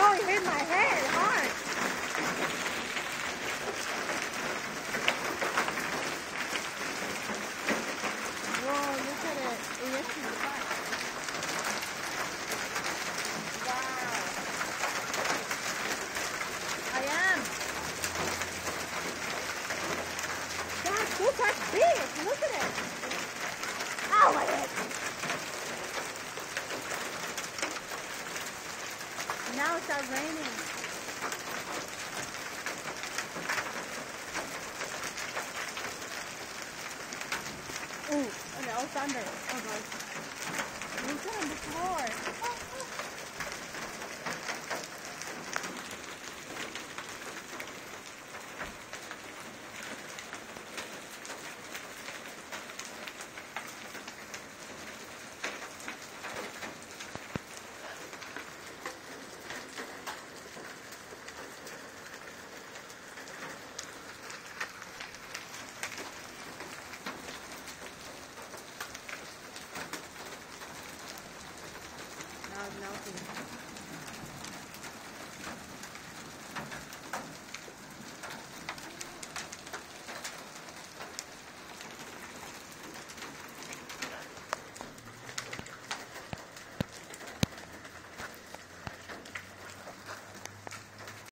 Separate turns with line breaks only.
it hit my head hard. Whoa, look at it. It actually flat. Wow. I am. Gosh, those are big. Look at it. Ow, my head. Now it's start raining. Ooh, okay, oh thunder. Oh ってい。